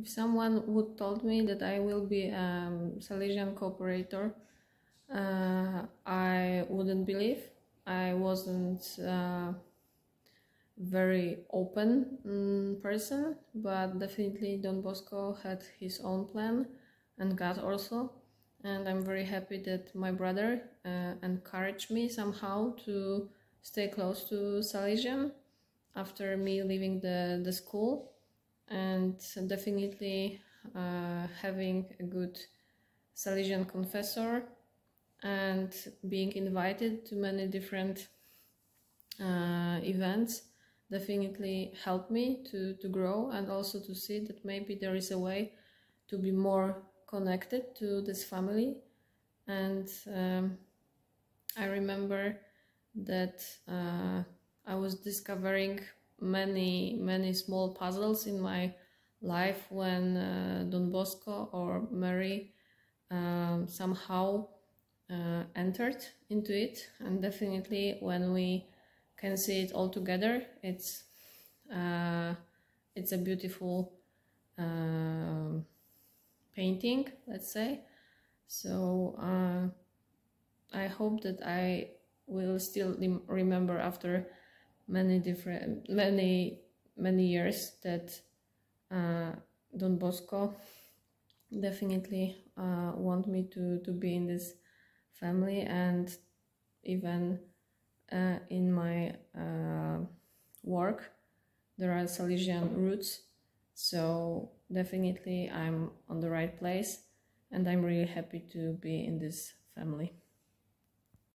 if someone would told me that I will be a um, Salesian cooperator, uh, I wouldn't believe. I wasn't uh, very open um, person, but definitely Don Bosco had his own plan, and God also. And I'm very happy that my brother uh, encouraged me somehow to stay close to Salesian after me leaving the, the school and definitely uh, having a good Salesian confessor and being invited to many different uh, events definitely helped me to, to grow and also to see that maybe there is a way to be more connected to this family. And um, I remember that uh, I was discovering many many small puzzles in my life when uh, Don Bosco or Mary um, somehow uh, entered into it. And definitely when we can see it all together it's uh, it's a beautiful uh, painting let's say. So uh, I hope that I will still remember after many different many many years that uh, Don Bosco definitely uh, want me to to be in this family and even uh, in my uh, work there are Salesian roots so definitely I'm on the right place and I'm really happy to be in this family.